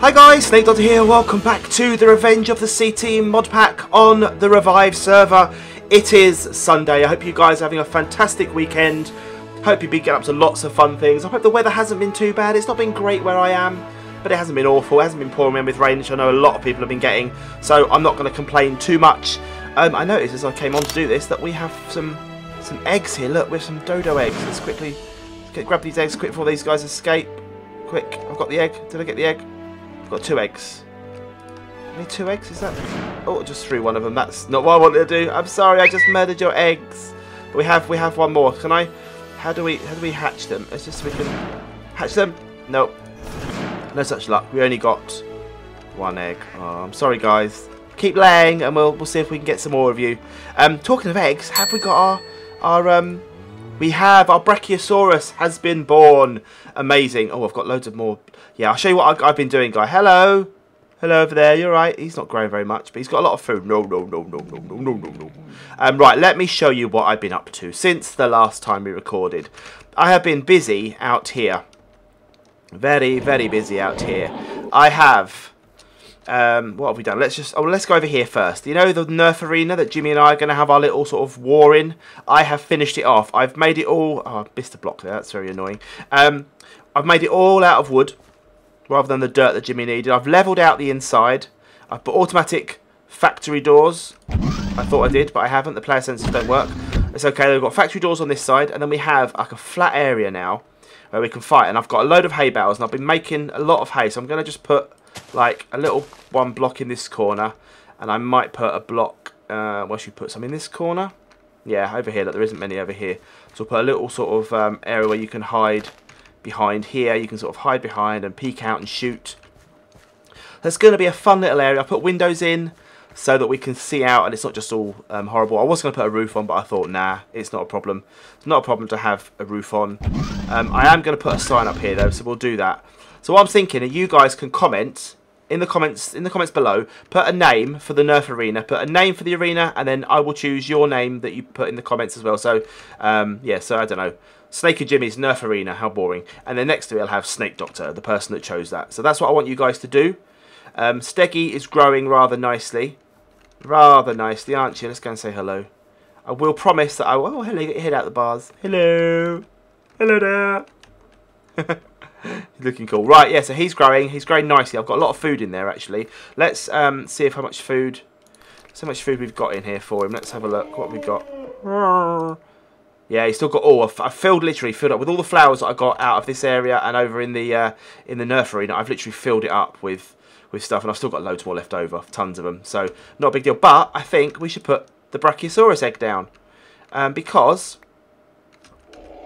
Hi guys, Snake Doctor here. Welcome back to the Revenge of the C Team mod pack on the Revive server. It is Sunday. I hope you guys are having a fantastic weekend. Hope you've been getting up to lots of fun things. I hope the weather hasn't been too bad. It's not been great where I am, but it hasn't been awful. It hasn't been pouring in with rain, which I know a lot of people have been getting. So I'm not going to complain too much. Um, I noticed as I came on to do this that we have some some eggs here. Look, with some dodo eggs. Let's quickly get, grab these eggs quick before these guys escape. Quick, I've got the egg. Did I get the egg? Got two eggs. Only two eggs? Is that? Oh, just threw one of them. That's not what I wanted to do. I'm sorry. I just murdered your eggs. But we have we have one more. Can I? How do we how do we hatch them? It's just we can hatch them. Nope. No such luck. We only got one egg. Oh, I'm sorry, guys. Keep laying, and we'll we'll see if we can get some more of you. Um, talking of eggs, have we got our our um? We have our Brachiosaurus has been born. Amazing. Oh, I've got loads of more. Yeah, I'll show you what I've been doing, guy. Hello. Hello over there, you're right. He's not growing very much, but he's got a lot of food. No, no, no, no, no, no, no, no, no. Um, right, let me show you what I've been up to since the last time we recorded. I have been busy out here. Very, very busy out here. I have... Um, what have we done? Let's just... Oh, let's go over here first. You know the Nerf arena that Jimmy and I are going to have our little sort of war in? I have finished it off. I've made it all... Oh, I missed a block there. That's very annoying. Um, I've made it all out of wood rather than the dirt that Jimmy needed. I've levelled out the inside. I've put automatic factory doors. I thought I did, but I haven't. The player sensors don't work. It's okay. We've got factory doors on this side, and then we have like a flat area now where we can fight. And I've got a load of hay bales, and I've been making a lot of hay. So I'm going to just put like a little one block in this corner, and I might put a block. Uh, where should put some in this corner? Yeah, over here. Look, there isn't many over here. So I'll put a little sort of um, area where you can hide behind here. You can sort of hide behind and peek out and shoot. That's going to be a fun little area. I put windows in so that we can see out and it's not just all um, horrible. I was going to put a roof on, but I thought, nah, it's not a problem. It's not a problem to have a roof on. Um, I am going to put a sign up here, though, so we'll do that. So I'm thinking, you guys can comment in the comments in the comments below. Put a name for the Nerf arena. Put a name for the arena, and then I will choose your name that you put in the comments as well. So, um, yeah, so I don't know. Snake and Jimmy's Nerf Arena, how boring. And then next to it, I'll have Snake Doctor, the person that chose that. So that's what I want you guys to do. Um, Steggy is growing rather nicely. Rather nicely, aren't you? Let's go and say hello. I will promise that I will... Oh, hello, get your head out the bars. Hello. Hello there. looking cool. Right, yeah, so he's growing. He's growing nicely. I've got a lot of food in there, actually. Let's um, see if how much food... So much food we've got in here for him. Let's have a look. What we got? Yeah, he's still got all. Oh, I filled literally filled up with all the flowers that I got out of this area and over in the uh, in the arena. I've literally filled it up with with stuff, and I've still got loads more left over, tons of them. So not a big deal. But I think we should put the Brachiosaurus egg down um, because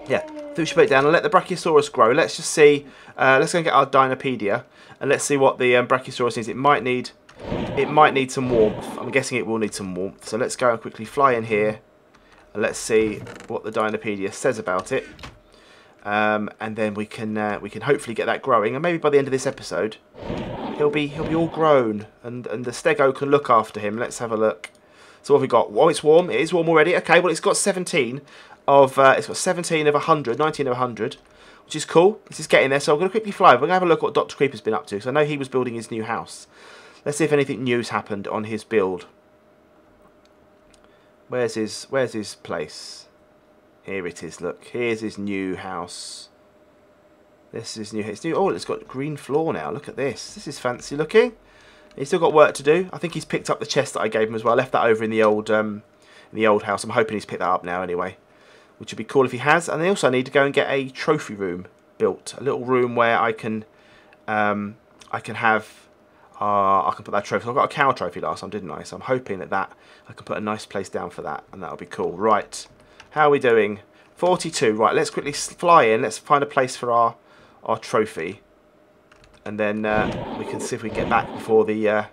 yeah, I think we should put it down and let the Brachiosaurus grow. Let's just see. Uh, let's go and get our Dinopedia and let's see what the um, Brachiosaurus needs. It might need it might need some warmth. I'm guessing it will need some warmth. So let's go and quickly fly in here and let's see what the Dinopedia says about it. Um, and then we can uh, we can hopefully get that growing, and maybe by the end of this episode, he'll be he'll be all grown, and and the Stego can look after him. Let's have a look. So what have we got? Oh, it's warm. It is warm already. Okay, well it's got 17 of uh, it's got 17 of 100, 19 of 100, which is cool. This is getting there. So I'm going to quickly fly. We're going to have a look at what Doctor Creeper's been up to. So I know he was building his new house. Let's see if anything new's happened on his build. Where's his Where's his place? Here it is. Look, here's his new house. This is new. It's new. Oh, it's got green floor now. Look at this. This is fancy looking. He's still got work to do. I think he's picked up the chest that I gave him as well. I left that over in the old um, in the old house. I'm hoping he's picked that up now anyway, which would be cool if he has. And they also need to go and get a trophy room built. A little room where I can um, I can have uh, I can put that trophy. I got a cow trophy last time, didn't I? So I'm hoping that, that I can put a nice place down for that, and that'll be cool. Right, how are we doing? 42. Right, let's quickly fly in. Let's find a place for our our trophy, and then uh, we can see if we get back before the uh,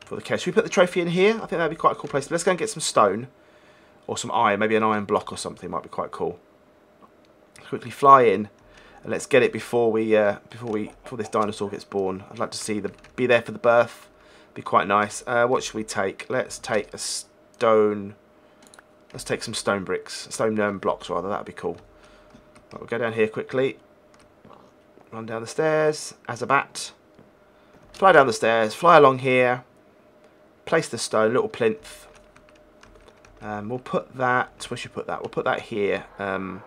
before the case. Should we put the trophy in here? I think that'd be quite a cool place. Let's go and get some stone or some iron, maybe an iron block or something. Might be quite cool. Quickly fly in and let's get it before we uh, before we before this dinosaur gets born. I'd like to see the be there for the birth. Be quite nice. Uh, what should we take? Let's take a stone. Let's take some stone bricks, stone um, blocks rather. That'd be cool. We'll go down here quickly. Run down the stairs as a bat. Fly down the stairs, fly along here, place the stone, little plinth. Um, we'll put that, where should we put that? We'll put that here. Um,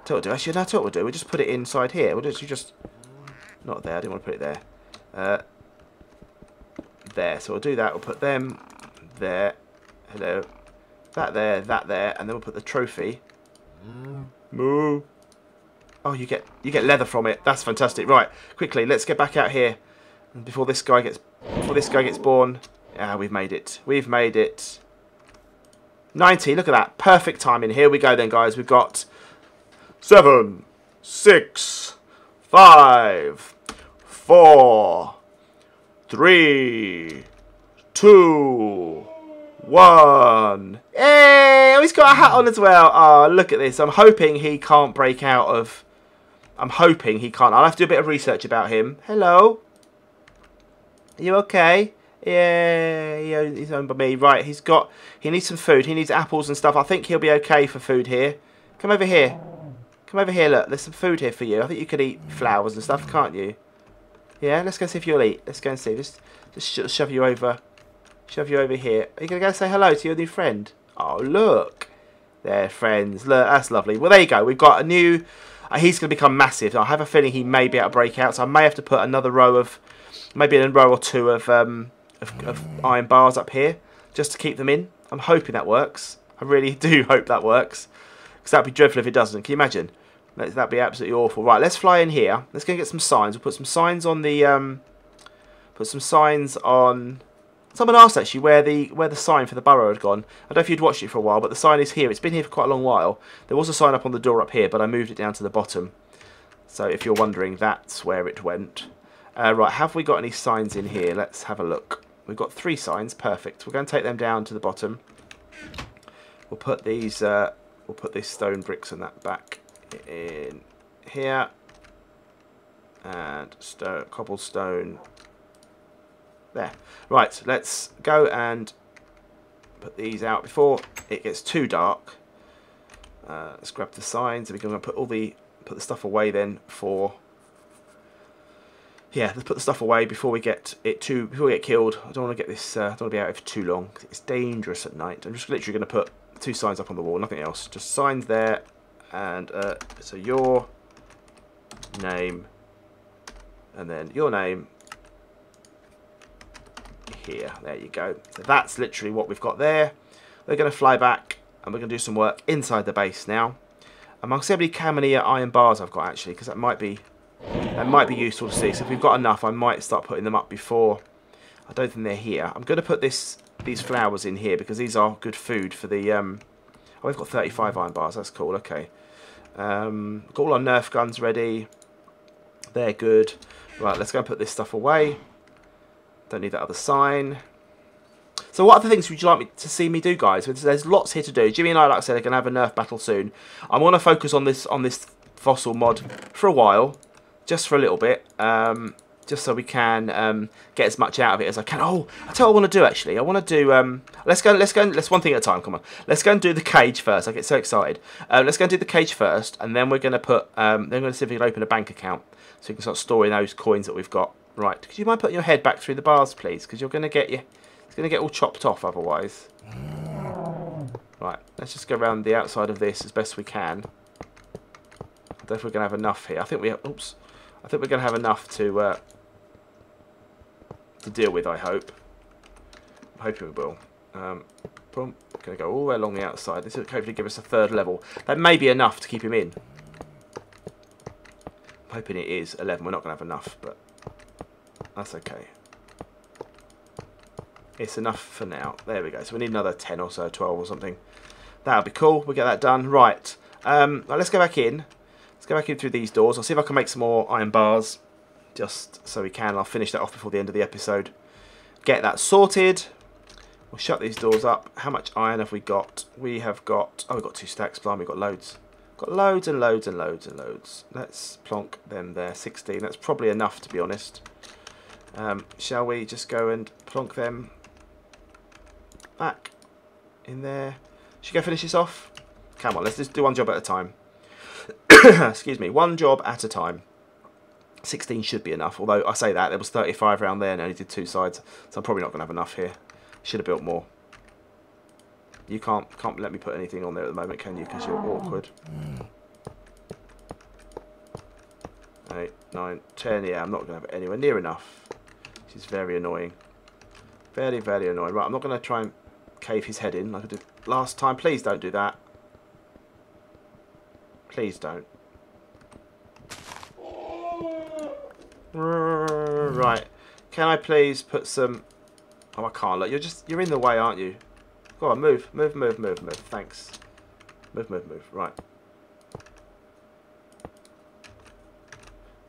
what we'll do. Actually, that's what we'll do. We'll just put it inside here. We'll just, just not there. I didn't want to put it there. Uh, there. So we'll do that. We'll put them there. Hello. That there, that there, and then we'll put the trophy. Moo. Oh, you get you get leather from it. That's fantastic. Right, quickly, let's get back out here before this guy gets before this guy gets born. Ah, we've made it. We've made it. 90. Look at that. Perfect timing. Here we go then, guys. We've got seven, six, five, four, three, two, one. Hey, he's got a hat on as well. Oh, look at this. I'm hoping he can't break out of... I'm hoping he can't. I'll have to do a bit of research about him. Hello? Are you okay? Yeah, he's owned by me. Right, he's got... He needs some food. He needs apples and stuff. I think he'll be okay for food here. Come over here. Come over here, look. There's some food here for you. I think you could eat flowers and stuff, can't you? Yeah, let's go see if you'll eat. Let's go and see. Just, just sh shove you over. Shove you over here. Are you going to go say hello to your new friend? Oh, look. They're friends. Look, that's lovely. Well, there you go. We've got a new... Uh, he's going to become massive. I have a feeling he may be able to break out, so I may have to put another row of... Maybe a row or two of, um, of, of iron bars up here, just to keep them in. I'm hoping that works. I really do hope that works. Because that'd be dreadful if it doesn't. Can you imagine? That'd be absolutely awful. Right, let's fly in here. Let's go and get some signs. We'll put some signs on the... Um, put some signs on... Someone asked actually where the where the sign for the borough had gone. I don't know if you'd watched it for a while, but the sign is here. It's been here for quite a long while. There was a sign up on the door up here, but I moved it down to the bottom. So if you're wondering, that's where it went. Uh, right, have we got any signs in here? Let's have a look. We've got three signs. Perfect. We're going to take them down to the bottom. We'll put these. Uh, we'll put these stone bricks and that back in here, and stone, cobblestone there. Right, let's go and put these out before it gets too dark. Uh, let's grab the signs we're going to put all the put the stuff away then for yeah let's put the stuff away before we get it too before we get killed I don't want to get this uh, I don't want to be out for too long it's dangerous at night I'm just literally going to put two signs up on the wall nothing else just signs there and uh, so your name and then your name here. There you go. So that's literally what we've got there. We're going to fly back and we're going to do some work inside the base now. Going to see how many, how iron bars I've got actually because that might be that might be useful to see. So if we've got enough I might start putting them up before. I don't think they're here. I'm going to put this these flowers in here because these are good food for the... Um, oh, we've got 35 iron bars. That's cool. Okay. Um, got all our Nerf guns ready. They're good. Right, let's go and put this stuff away. Don't need that other sign. So what other things would you like me to see me do, guys? There's lots here to do. Jimmy and I, like I said, are going to have a Nerf battle soon. I want to focus on this on this fossil mod for a while, just for a little bit, um, just so we can um, get as much out of it as I can. Oh, I tell you what I want to do actually. I want to do. Um, let's go. Let's go. Let's one thing at a time. Come on. Let's go and do the cage first. I get so excited. Uh, let's go and do the cage first, and then we're going to put. Um, then we're going to see if we can open a bank account so we can start storing those coins that we've got. Right, could you mind putting your head back through the bars, please? Because you're going to get you, it's going to get all chopped off otherwise. Right, let's just go around the outside of this as best we can. I don't know if we're going to have enough here. I think we, have, oops, I think we're going to have enough to uh, to deal with. I hope. I'm hoping we will. Um, boom. Going to go all the way along the outside. This will hopefully give us a third level. That may be enough to keep him in. I'm hoping it is 11. We're not going to have enough, but that's okay. It's enough for now. There we go. So we need another 10 or so, 12 or something. That'll be cool. We'll get that done. Right. Um, let's go back in. Let's go back in through these doors. I'll see if I can make some more iron bars. Just so we can. I'll finish that off before the end of the episode. Get that sorted. We'll shut these doors up. How much iron have we got? We have got... Oh, we've got two stacks. Blimey, we've got loads. Got loads and loads and loads and loads. Let's plonk them there. 16. That's probably enough, to be honest. Um, shall we just go and plonk them back in there? Should go finish this off? Come on, let's just do one job at a time. Excuse me, one job at a time. 16 should be enough, although I say that, there was 35 around there and only did two sides, so I'm probably not going to have enough here. Should have built more. You can't can't let me put anything on there at the moment, can you? Because you're awkward. Eight, nine, ten. Yeah, I'm not going to have it anywhere near enough. Which is very annoying. Very, very annoying. Right, I'm not going to try and cave his head in like I did last time. Please don't do that. Please don't. Right. Can I please put some... Oh, I can't. Look, you're just... You're in the way, aren't you? Go on, move. Move, move, move, move. Thanks. Move, move, move. Right.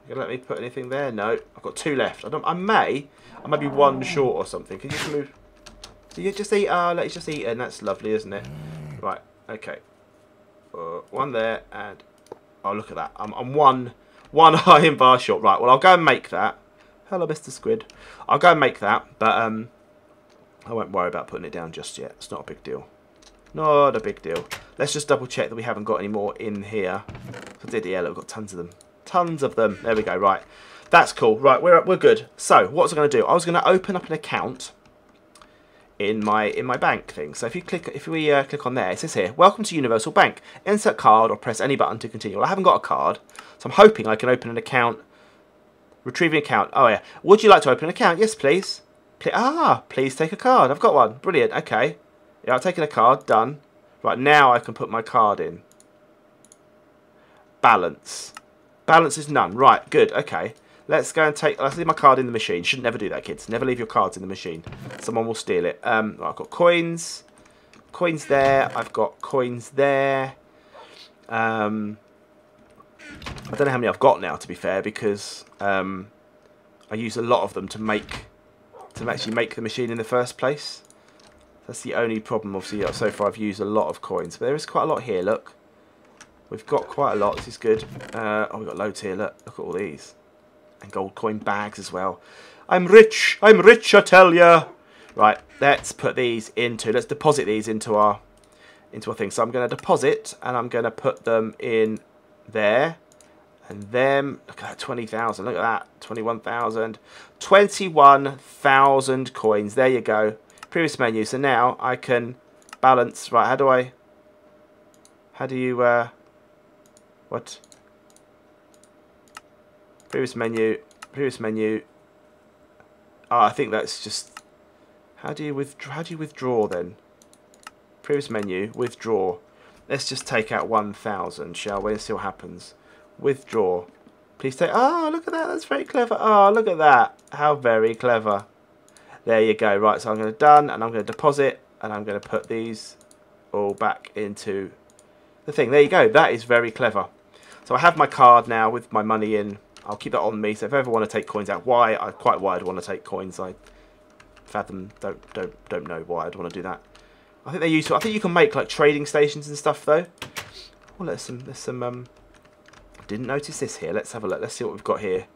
You gonna let me put anything there? No. I've got two left. I don't... I may... I might be one short or something. Can you just move... So you just eat... Uh, let's just eat and that's lovely, isn't it? Right. Okay. Uh, one there and... Oh, look at that. I'm, I'm one... One iron bar short. Right, well, I'll go and make that. Hello, Mr. Squid. I'll go and make that, but um, I won't worry about putting it down just yet. It's not a big deal. Not a big deal. Let's just double check that we haven't got any more in here. I did, yeah, look, we've got tons of them. Tons of them. There we go, right. That's cool. Right, we're, we're good. So, what was I going to do? I was going to open up an account in my in my bank thing. So if you click, if we uh, click on there, it says here, "Welcome to Universal Bank." Insert card or press any button to continue. Well, I haven't got a card, so I'm hoping I can open an account. Retrieving account. Oh yeah. Would you like to open an account? Yes, please. Pl ah, please take a card. I've got one. Brilliant. Okay. Yeah, I've taken a card. Done. Right now, I can put my card in. Balance. Balance is none. Right. Good. Okay. Let's go and take... Let's leave my card in the machine. Should never do that, kids. Never leave your cards in the machine. Someone will steal it. Um, I've got coins. Coins there. I've got coins there. Um, I don't know how many I've got now, to be fair, because um, I use a lot of them to make to actually make the machine in the first place. That's the only problem, obviously, so far I've used a lot of coins. But there is quite a lot here, look. We've got quite a lot, this is good. Uh, oh, we've got loads here, look. Look at all these and gold coin bags as well. I'm rich, I'm rich, I tell ya. Right, let's put these into, let's deposit these into our, into our thing. So I'm going to deposit, and I'm going to put them in there. And then, look at that, 20,000, look at that, 21,000. 21,000 coins, there you go. Previous menu, so now I can balance, right, how do I, how do you, uh, what? Previous menu. Previous menu. Oh, I think that's just... How do you withdraw? How do you withdraw then? Previous menu. Withdraw. Let's just take out 1,000, shall we? And see what happens. Withdraw. Please take... Oh, look at that. That's very clever. Oh, look at that. How very clever. There you go. Right, so I'm going to done, and I'm going to deposit, and I'm going to put these all back into the thing. There you go. That is very clever. So I have my card now with my money in. I'll keep that on me. So if I ever want to take coins out, why? I quite why I'd want to take coins. I fathom don't don't don't know why I'd want to do that. I think they're useful. I think you can make like trading stations and stuff though. Oh, there's some there's some um. Didn't notice this here. Let's have a look. Let's see what we've got here.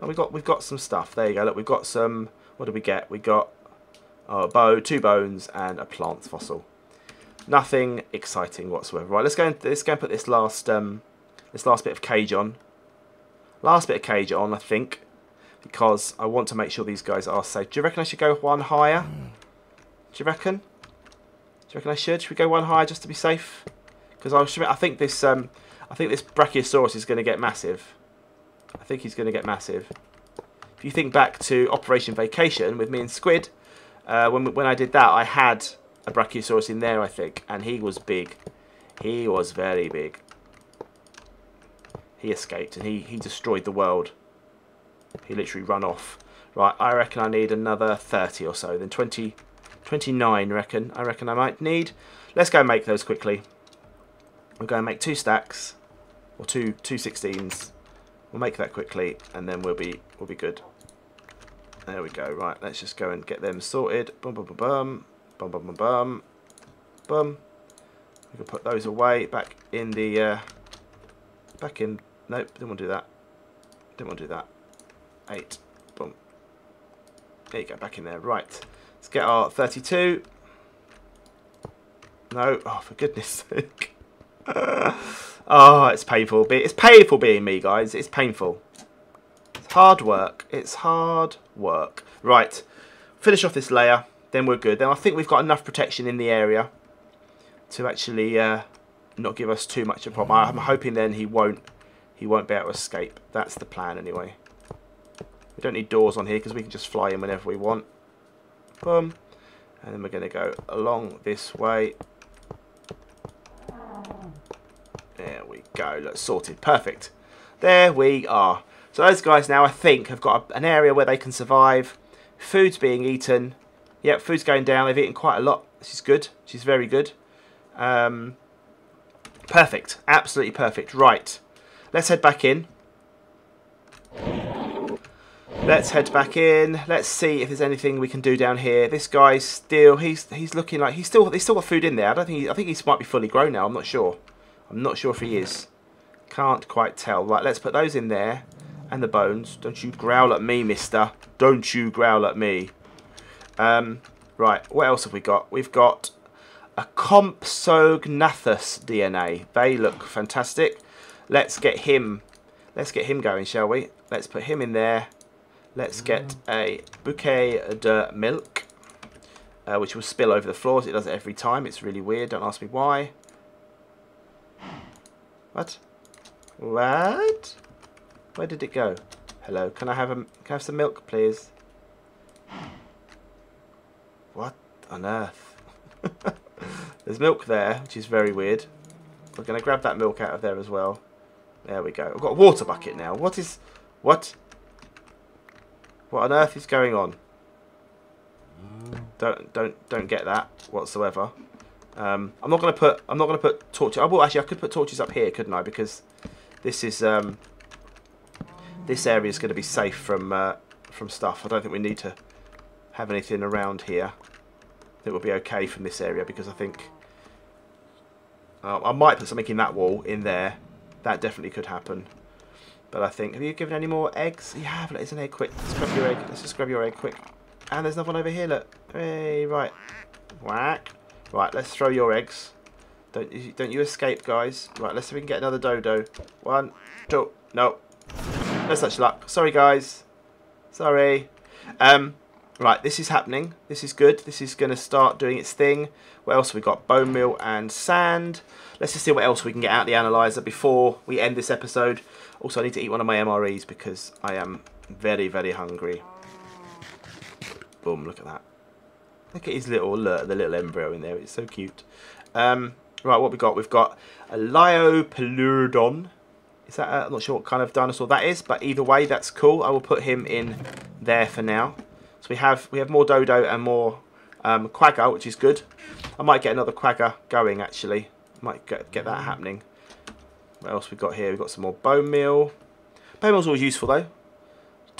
Oh, we got we've got some stuff. There you go. Look, we've got some. What did we get? We got oh, a bow, two bones, and a plant fossil. Nothing exciting whatsoever. Right, let's go and let's go and put this last um, this last bit of cage on. Last bit of cage on, I think, because I want to make sure these guys are safe. Do you reckon I should go one higher? Do you reckon? Do you reckon I should? Should we go one higher just to be safe? Because I, I think this um, I think this Brachiosaurus is going to get massive. I think he's going to get massive. If you think back to Operation Vacation with me and Squid, uh, when when I did that, I had a Brachiosaurus in there, I think. And he was big. He was very big. He escaped and he, he destroyed the world. He literally run off. Right, I reckon I need another 30 or so. Then 20, 29, reckon. I reckon I might need. Let's go make those quickly. We're going to make two stacks. Or two, two 16s. We'll make that quickly and then we'll be, we'll be good. There we go. Right, let's just go and get them sorted. Boom, boom, boom, boom. Bum, bum, bum, bum. Bum. We can put those away back in the... Uh, back in... Nope, didn't want to do that. Didn't want to do that. Eight. Boom. There you go, back in there. Right. Let's get our 32. No. Oh, for goodness sake. oh, it's painful. It's painful being me, guys. It's painful. It's hard work. It's hard work. Right. Finish off this layer. Then we're good. Then I think we've got enough protection in the area to actually uh, not give us too much of a problem. I'm hoping then he won't he won't be able to escape. That's the plan anyway. We don't need doors on here because we can just fly in whenever we want. Boom. And then we're going to go along this way. There we go. Look, sorted. Perfect. There we are. So those guys now, I think, have got an area where they can survive. Food's being eaten. Yep, food's going down. They've eaten quite a lot. She's good. She's very good. Um, perfect. Absolutely perfect. Right. Let's head back in. Let's head back in. Let's see if there's anything we can do down here. This guy's still he's he's looking like he's still he's still got food in there. I don't think he, I think he might be fully grown now. I'm not sure. I'm not sure if he is. Can't quite tell. Right, let's put those in there and the bones. Don't you growl at me, mister. Don't you growl at me. Um, right, what else have we got? We've got a Compsognathus DNA. They look fantastic. Let's get him let's get him going, shall we? Let's put him in there. Let's get a bouquet de milk, uh, which will spill over the floors. It does it every time. It's really weird. Don't ask me why. What? What? Where did it go? Hello. Can I have a? Can I have some milk, please? On earth? There's milk there, which is very weird. We're going to grab that milk out of there as well. There we go. I've got a water bucket now. What is... What? What on earth is going on? Don't don't don't get that whatsoever. Um, I'm not going to put I'm not to put torches. Oh, actually, I could put torches up here, couldn't I? Because this is um, this area is going to be safe from uh, from stuff. I don't think we need to have anything around here. It will be okay from this area because I think uh, I might put something in that wall in there. That definitely could happen. But I think, have you given any more eggs? You have, it's an egg quick. Let's grab your egg. Let's just grab your egg quick. And there's another one over here, look. Hey, right. Whack. Right, let's throw your eggs. Don't you, don't you escape, guys. Right, let's see if we can get another dodo. One, two, no. No such luck. Sorry, guys. Sorry. Um, right, this is happening. This is good. This is going to start doing its thing. What else we got? Bone meal and sand. Let's just see what else we can get out the analyzer before we end this episode. Also, I need to eat one of my MREs because I am very, very hungry. Boom, look at that. Look at his little, the little embryo in there. It's so cute. Um, right, what we got? We've got a Liopleurodon. Is that, uh, I'm not sure what kind of dinosaur that is, but either way, that's cool. I will put him in there for now. So we have we have more Dodo and more um, Quagga, which is good. I might get another Quagga going, actually. Might get, get that happening. What else we got here? We've got some more bone meal. Bone meal's always useful though.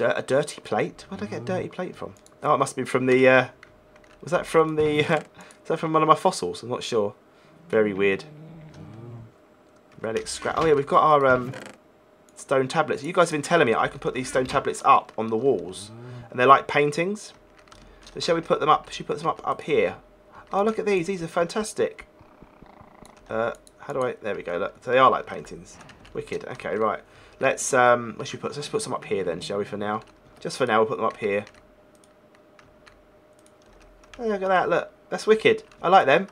a dirty plate? Where did I get a dirty plate from? Oh, it must be from the. Uh, was that from the? Uh, is that from one of my fossils? I'm not sure. Very weird. Relic scrap. Oh yeah, we've got our um, stone tablets. You guys have been telling me I can put these stone tablets up on the walls, and they're like paintings. So shall we put them up? She puts them up up here. Oh, look at these. These are fantastic. Uh, how do I... There we go. Look, they are like paintings. Wicked. Okay, right. Let's um, let's put let's put some up here then, shall we? For now, just for now, we'll put them up here. Oh, look at that! Look, that's wicked. I like them.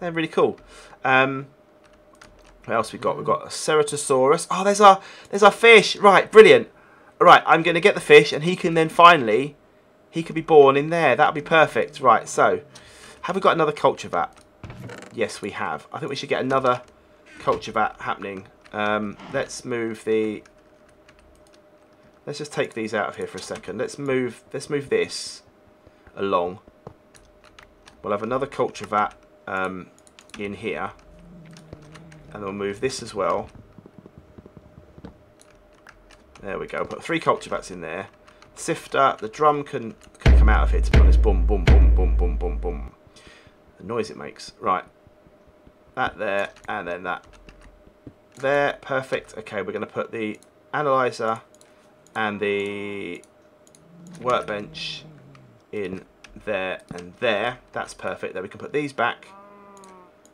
They're really cool. Um, what else we got? We've got a Ceratosaurus. Oh, there's our there's our fish. Right, brilliant. Right, I'm going to get the fish, and he can then finally he could be born in there. That would be perfect. Right, so have we got another culture vat? Yes, we have. I think we should get another culture vat happening. Um, let's move the... Let's just take these out of here for a second. Let's move. Let's move this along. We'll have another culture vat um, in here, and we'll move this as well. There we go. Put three culture vats in there. Sifter. The drum can can come out of here. To be honest, boom, boom, boom, boom, boom, boom, boom. The noise it makes. Right. That there, and then that there. Perfect. Okay, we're going to put the analyzer and the workbench in there and there. That's perfect. Then we can put these back.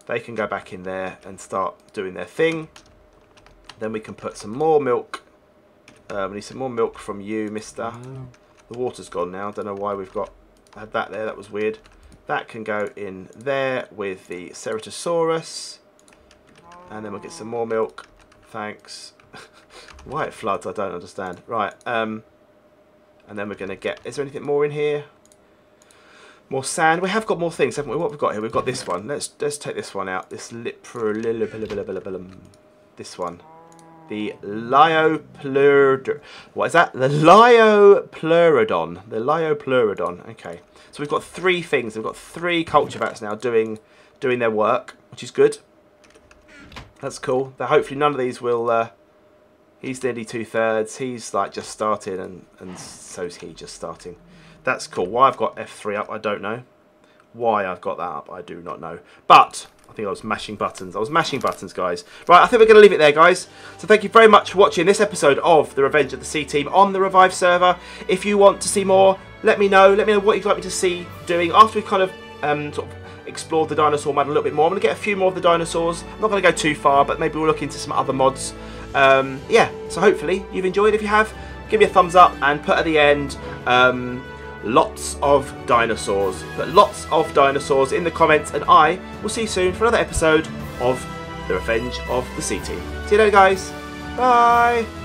They can go back in there and start doing their thing. Then we can put some more milk. Uh, we need some more milk from you, mister. The water's gone now. Don't know why we've got had that there. That was weird. That can go in there with the Ceratosaurus. And then we'll get some more milk. Thanks. why it floods, I don't understand. Right. Um, and then we're going to get... Is there anything more in here? More sand. We have got more things, haven't we? What we've got here? We've got this one. Let's let's take this one out. This lip... This one. The Liopleurodon. What is that? The Liopleurodon. The Liopleurodon. Okay. So we've got three things. We've got three culture vats now doing doing their work, which is good. That's cool. Hopefully none of these will... Uh, he's nearly two-thirds. He's like just started and, and so's he just starting. That's cool. Why I've got F3 up, I don't know. Why I've got that up, I do not know. But I think I was mashing buttons. I was mashing buttons, guys. Right, I think we're going to leave it there, guys. So thank you very much for watching this episode of The Revenge of the C-Team on the Revive server. If you want to see more, let me know. Let me know what you'd like me to see doing after we've kind of um, sort of explored the dinosaur mod a little bit more. I'm going to get a few more of the dinosaurs. I'm not going to go too far, but maybe we'll look into some other mods. Um, yeah, so hopefully you've enjoyed. If you have, give me a thumbs up and put at the end... Um, lots of dinosaurs. But lots of dinosaurs in the comments, and I will see you soon for another episode of The Revenge of the C-Team. See you later, guys. Bye.